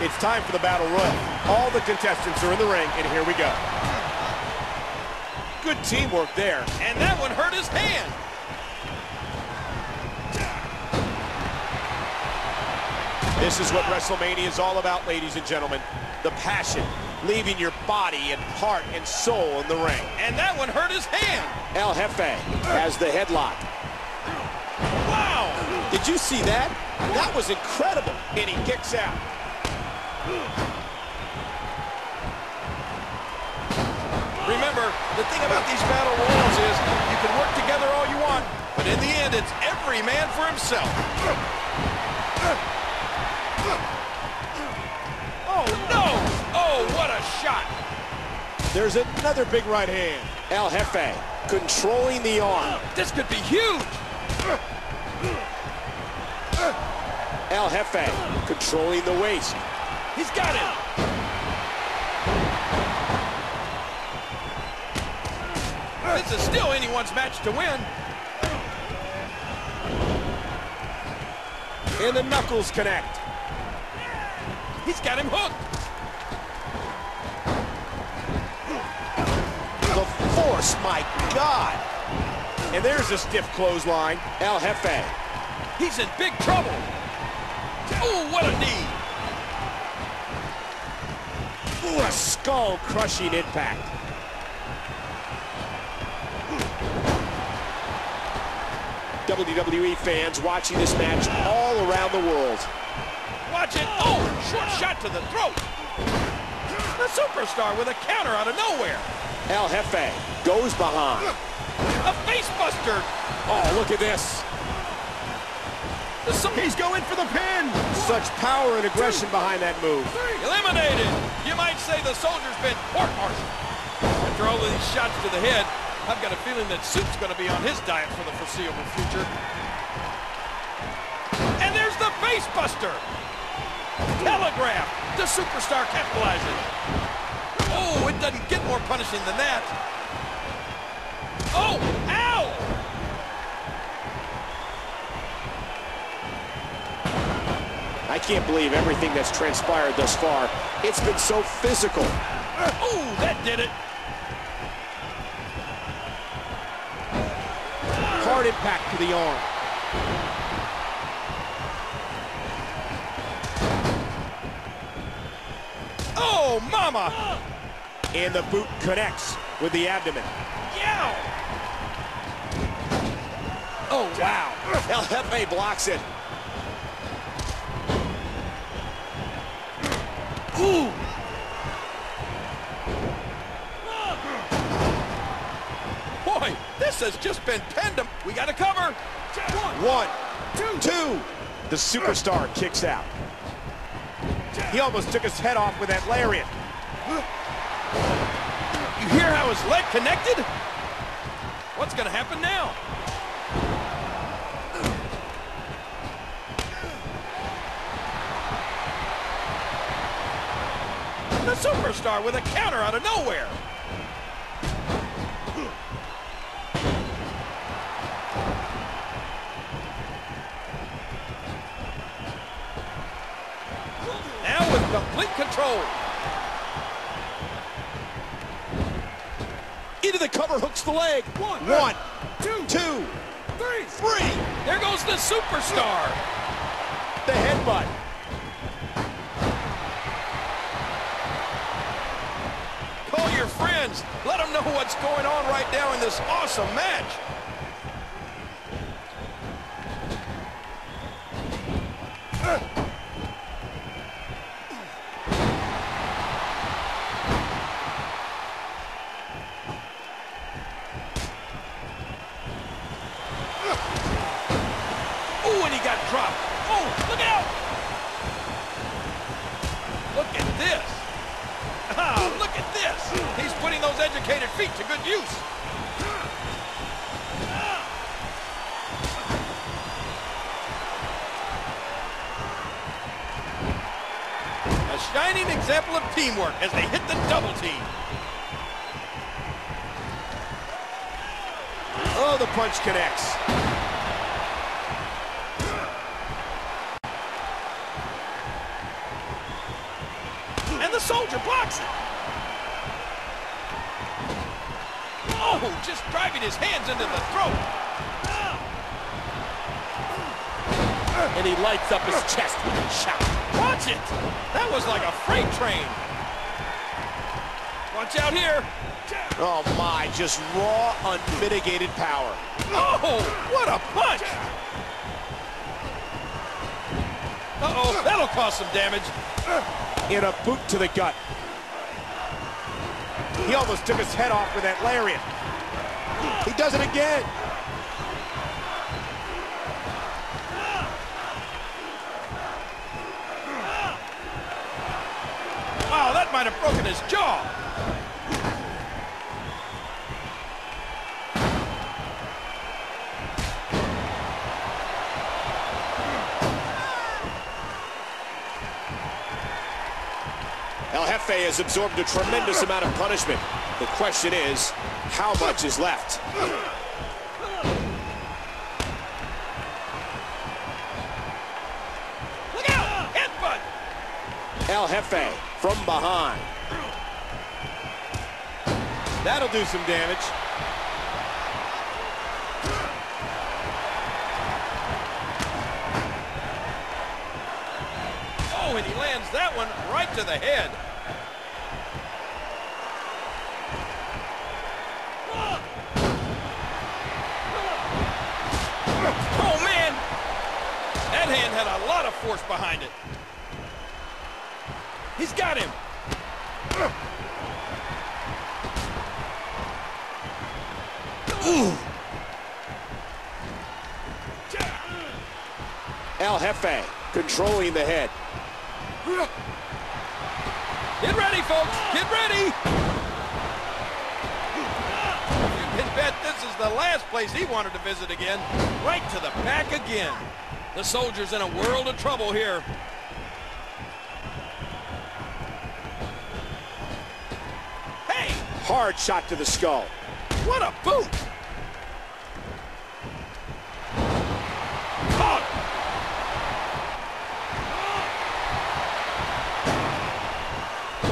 It's time for the Battle Royal. All the contestants are in the ring, and here we go. Good teamwork there. And that one hurt his hand. This is what WrestleMania is all about, ladies and gentlemen. The passion, leaving your body and heart and soul in the ring. And that one hurt his hand. El Jefe has the headlock. Wow! Did you see that? That was incredible. And he kicks out. Remember, the thing about these battle royals is you can work together all you want, but in the end, it's every man for himself. Oh, no! Oh, what a shot! There's another big right hand. El Jefe controlling the arm. This could be huge! El Jefe controlling the waist. He's got him! This is still anyone's match to win. And the knuckles connect. He's got him hooked. The force, my God. And there's a stiff clothesline. El Jefe. He's in big trouble. Oh, what a knee. Ooh, a skull-crushing impact. WWE fans watching this match all around the world. Watch it. Oh, short shot to the throat. The superstar with a counter out of nowhere. El Jefe goes behind. A facebuster. Oh, look at this. He's going for the pin. Such power and aggression behind that move. Eliminated. You might say the soldier's been court-martialed. After all of these shots to the head, I've got a feeling that soup's going to be on his diet for the foreseeable future. And there's the facebuster. Telegraph. The superstar capitalizes. Oh, it doesn't get more punishing than that. Oh, I can't believe everything that's transpired thus far. It's been so physical. Oh, that did it. Hard impact to the arm. Oh, mama! And the boot connects with the abdomen. Yow! Oh, wow. El Jefe blocks it. Ooh! Boy, this has just been pendum. We got to cover. One, two. The superstar kicks out. He almost took his head off with that lariat. You hear how his leg connected? What's going to happen now? Superstar with a counter out of nowhere. Now with complete control. Into the cover, hooks the leg. One, One, two, two, three. three. There goes the superstar. The headbutt. Let them know what's going on right now in this awesome match. Oh, and he got dropped. Oh, look out! Look at this. Ah, look at this. He's putting those educated feet to good use. A shining example of teamwork as they hit the double team. Oh, the punch connects. And the soldier blocks it. Oh, just driving his hands into the throat. And he lights up his chest with a shot. Watch it. That was like a freight train. Watch out here. Oh my, just raw, unmitigated power. Oh, what a punch. Uh-oh, that'll cause some damage. In a boot to the gut. He almost took his head off with that lariat. Does it again. Wow, that might have broken his jaw. El Jefe has absorbed a tremendous amount of punishment. The question is, how much is left? Look out! Headbutt! El Jefe from behind. That'll do some damage. Oh, and he lands that one right to the head. Oh, man! That hand had a lot of force behind it. He's got him. El Jefe controlling the head. Get ready, folks. Get ready. You can bet this is the last place he wanted to visit again. Right to the back again. The soldier's in a world of trouble here. Hey, Hard shot to the skull. what a boot.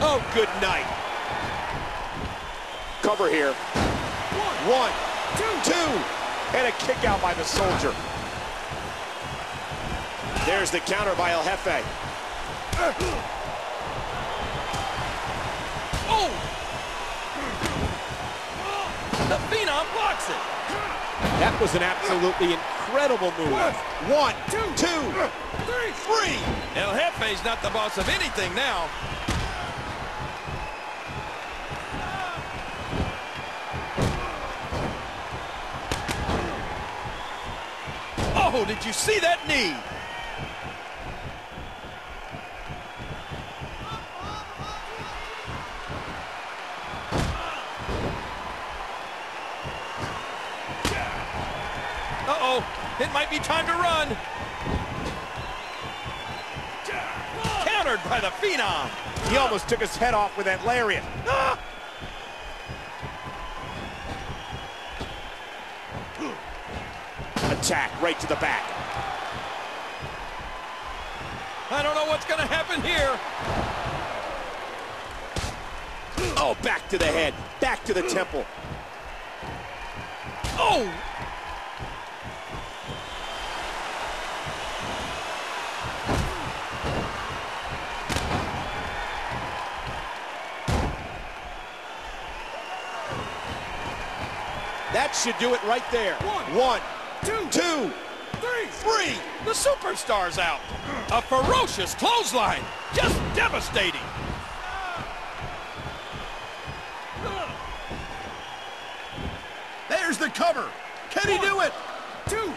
Oh, good night. Cover here. One, two, two, and a kick out by the soldier. There's the counter by El Jefe. Oh! The Phenom blocks it. That was an absolutely incredible move. One, two, two, three, three. three. El Jefe's not the boss of anything now. Oh, did you see that knee? Uh-oh, it might be time to run. Countered by the Phenom. He almost took his head off with that lariat. Ah! Attack right to the back. I don't know what's going to happen here. Oh, back to the head, back to the temple. Oh! That should do it right there. One, two, two, Three. three. The superstar's out. A ferocious clothesline. Just devastating. There's the cover. Can he do it? Two.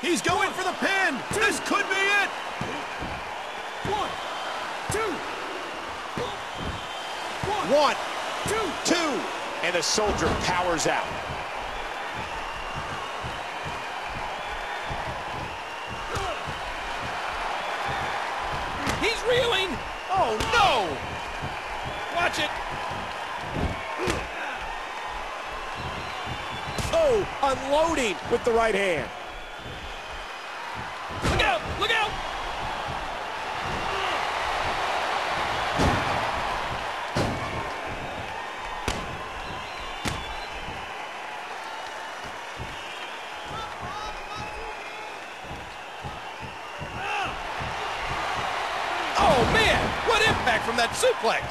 He's going for the pin. This could be it. One, two, One, two, two. And the soldier powers out. He's reeling. Oh, no. Watch it. Oh, unloading with the right hand. Look out. Look out. Oh, man, what impact from that suplex.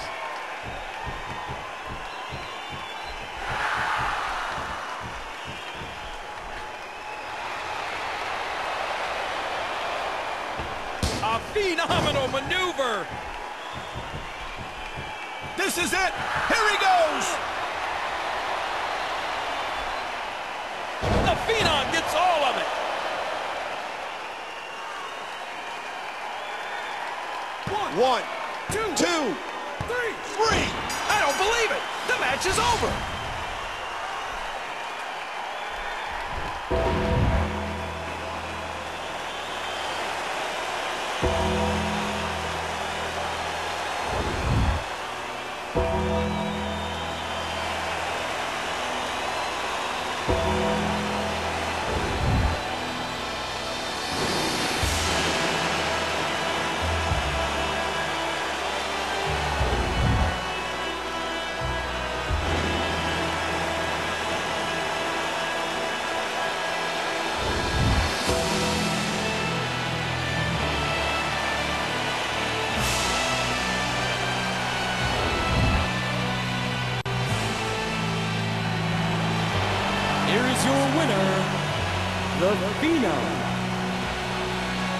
A phenomenal maneuver. This is it. Here he goes. One, two, two, three. three. I don't believe it. The match is over. Here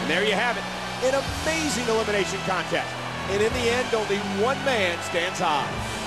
And there you have it. An amazing elimination contest. And in the end, only one man stands high.